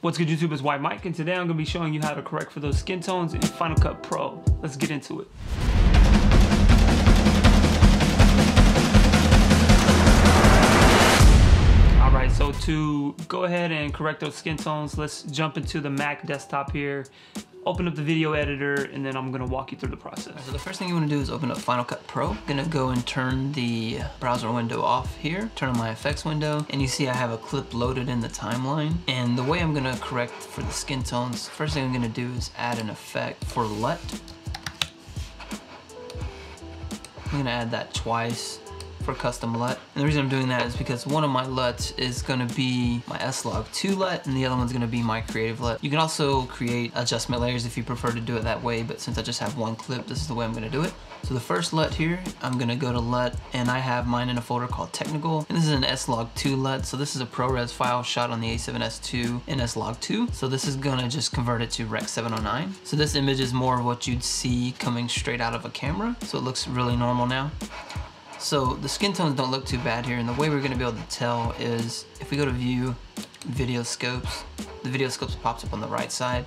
What's good YouTube, it's White Mic, and today I'm gonna be showing you how to correct for those skin tones in Final Cut Pro. Let's get into it. Alright, so to go ahead and correct those skin tones, let's jump into the Mac desktop here, open up the video editor, and then I'm gonna walk you through the process. So the first thing you wanna do is open up Final Cut Pro. I'm Gonna go and turn the browser window off here, turn on my effects window, and you see I have a clip loaded in the timeline. And the way I'm gonna correct for the skin tones, first thing I'm gonna do is add an effect for LUT. I'm gonna add that twice for custom LUT. And the reason I'm doing that is because one of my LUTs is gonna be my S-Log2 LUT and the other one's gonna be my creative LUT. You can also create adjustment layers if you prefer to do it that way, but since I just have one clip, this is the way I'm gonna do it. So the first LUT here, I'm gonna go to LUT and I have mine in a folder called technical. And this is an S-Log2 LUT. So this is a ProRes file shot on the A7S II in S-Log2. So this is gonna just convert it to Rec 709. So this image is more of what you'd see coming straight out of a camera. So it looks really normal now. So the skin tones don't look too bad here and the way we're gonna be able to tell is if we go to view video scopes, the video scopes pops up on the right side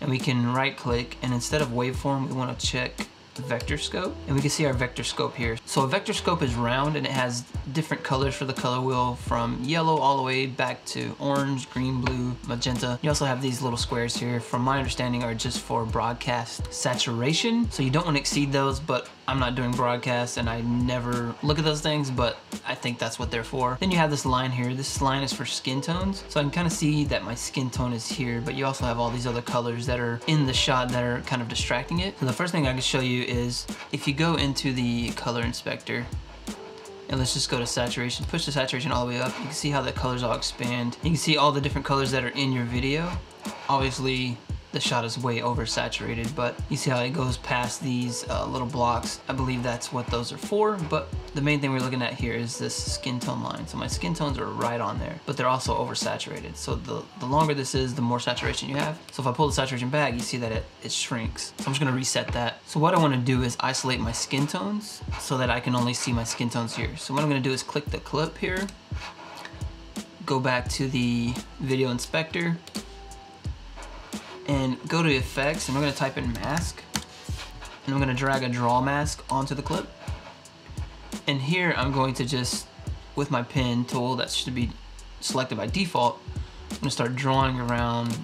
and we can right click and instead of waveform we wanna check vector scope and we can see our vector scope here. So a vector scope is round and it has different colors for the color wheel from yellow all the way back to orange, green, blue, magenta. You also have these little squares here from my understanding are just for broadcast saturation. So you don't want to exceed those but I'm not doing broadcast and I never look at those things but I think that's what they're for. Then you have this line here. This line is for skin tones. So I can kind of see that my skin tone is here but you also have all these other colors that are in the shot that are kind of distracting it. So the first thing I can show you is if you go into the color inspector and let's just go to saturation, push the saturation all the way up, you can see how the colors all expand. You can see all the different colors that are in your video. Obviously, the shot is way oversaturated, but you see how it goes past these uh, little blocks. I believe that's what those are for, but the main thing we're looking at here is this skin tone line. So my skin tones are right on there, but they're also oversaturated. So the, the longer this is, the more saturation you have. So if I pull the saturation back, you see that it, it shrinks. So I'm just gonna reset that. So what I wanna do is isolate my skin tones so that I can only see my skin tones here. So what I'm gonna do is click the clip here, go back to the video inspector, and go to effects and I'm gonna type in mask and I'm gonna drag a draw mask onto the clip. And here I'm going to just with my pen tool that should be selected by default I'm gonna start drawing around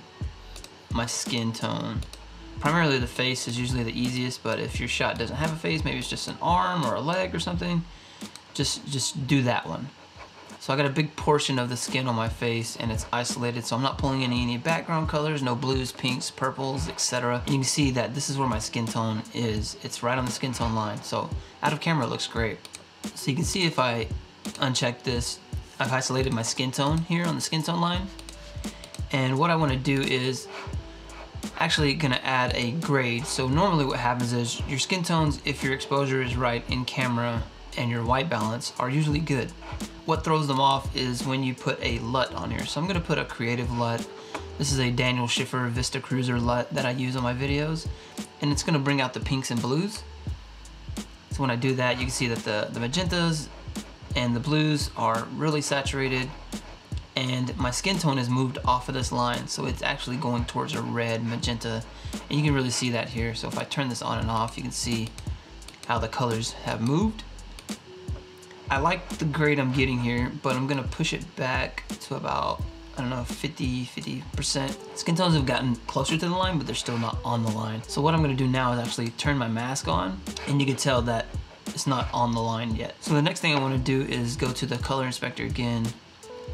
my skin tone. Primarily the face is usually the easiest but if your shot doesn't have a face maybe it's just an arm or a leg or something just just do that one so I got a big portion of the skin on my face and it's isolated so I'm not pulling any, any background colors, no blues, pinks, purples, etc. You can see that this is where my skin tone is. It's right on the skin tone line. So out of camera it looks great. So you can see if I uncheck this, I've isolated my skin tone here on the skin tone line. And what I want to do is actually gonna add a grade. So normally what happens is your skin tones, if your exposure is right in camera and your white balance are usually good. What throws them off is when you put a LUT on here. So I'm gonna put a creative LUT. This is a Daniel Schiffer Vista Cruiser LUT that I use on my videos. And it's gonna bring out the pinks and blues. So when I do that, you can see that the, the magentas and the blues are really saturated and my skin tone is moved off of this line so it's actually going towards a red magenta and you can really see that here so if I turn this on and off you can see how the colors have moved I like the grade I'm getting here, but I'm gonna push it back to about, I don't know, 50, 50%. Skin tones have gotten closer to the line, but they're still not on the line. So what I'm gonna do now is actually turn my mask on, and you can tell that it's not on the line yet. So the next thing I wanna do is go to the color inspector again,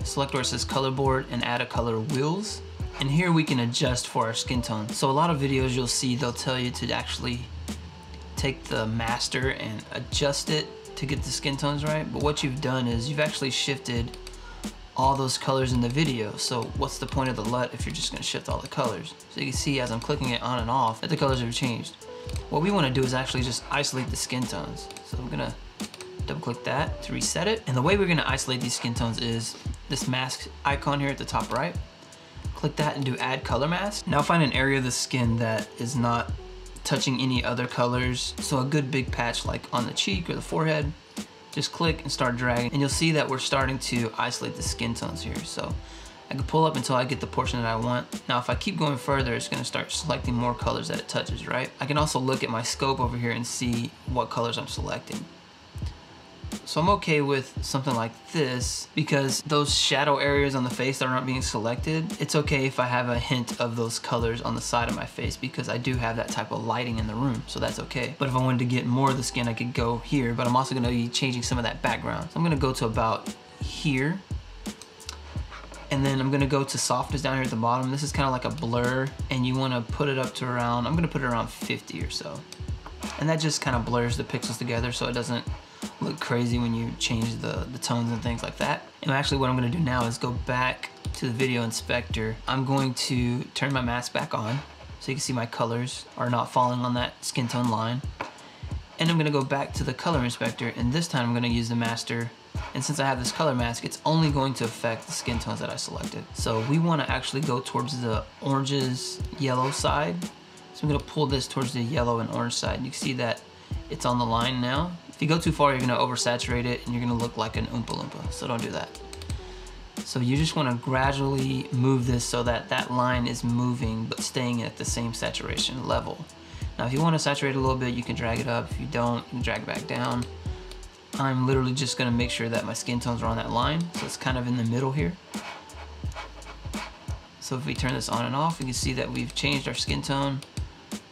select where it says color board, and add a color wheels. And here we can adjust for our skin tone. So a lot of videos you'll see, they'll tell you to actually take the master and adjust it to get the skin tones right, but what you've done is you've actually shifted all those colors in the video. So what's the point of the LUT if you're just gonna shift all the colors? So you can see as I'm clicking it on and off that the colors have changed. What we wanna do is actually just isolate the skin tones. So I'm gonna double click that to reset it. And the way we're gonna isolate these skin tones is this mask icon here at the top right. Click that and do add color mask. Now find an area of the skin that is not touching any other colors. So a good big patch like on the cheek or the forehead, just click and start dragging and you'll see that we're starting to isolate the skin tones here. So I can pull up until I get the portion that I want. Now if I keep going further, it's gonna start selecting more colors that it touches, right? I can also look at my scope over here and see what colors I'm selecting. So I'm okay with something like this because those shadow areas on the face that aren't being selected, it's okay if I have a hint of those colors on the side of my face because I do have that type of lighting in the room, so that's okay. But if I wanted to get more of the skin, I could go here, but I'm also gonna be changing some of that background. So I'm gonna go to about here and then I'm gonna go to softness down here at the bottom. This is kind of like a blur and you wanna put it up to around, I'm gonna put it around 50 or so. And that just kind of blurs the pixels together so it doesn't look crazy when you change the, the tones and things like that. And actually what I'm gonna do now is go back to the video inspector. I'm going to turn my mask back on so you can see my colors are not falling on that skin tone line. And I'm gonna go back to the color inspector and this time I'm gonna use the master and since I have this color mask, it's only going to affect the skin tones that I selected. So we wanna actually go towards the oranges, yellow side. So I'm gonna pull this towards the yellow and orange side. You can see that it's on the line now. You go too far, you're gonna oversaturate it and you're gonna look like an Oompa Loompa, so don't do that. So you just wanna gradually move this so that that line is moving but staying at the same saturation level. Now if you wanna saturate a little bit, you can drag it up. If you don't, you can drag it back down. I'm literally just gonna make sure that my skin tones are on that line. So it's kind of in the middle here. So if we turn this on and off, we can see that we've changed our skin tone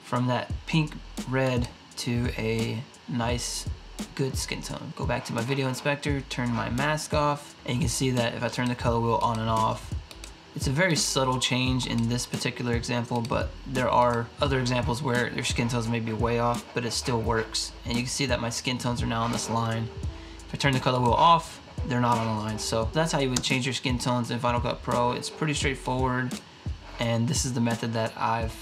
from that pink red to a nice good skin tone. Go back to my video inspector, turn my mask off, and you can see that if I turn the color wheel on and off, it's a very subtle change in this particular example, but there are other examples where your skin tones may be way off, but it still works. And you can see that my skin tones are now on this line. If I turn the color wheel off, they're not on the line. So that's how you would change your skin tones in Final Cut Pro. It's pretty straightforward, and this is the method that I've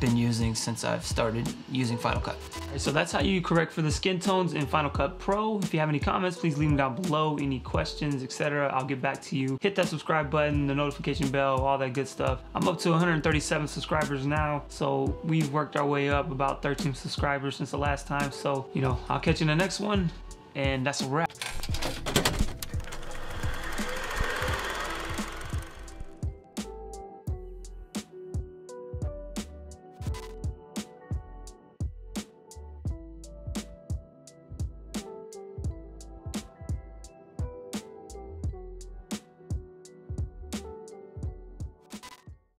been using since I've started using Final Cut. so that's how you correct for the skin tones in Final Cut Pro. If you have any comments, please leave them down below. Any questions, etc. I'll get back to you. Hit that subscribe button, the notification bell, all that good stuff. I'm up to 137 subscribers now, so we've worked our way up about 13 subscribers since the last time. So, you know, I'll catch you in the next one, and that's a wrap.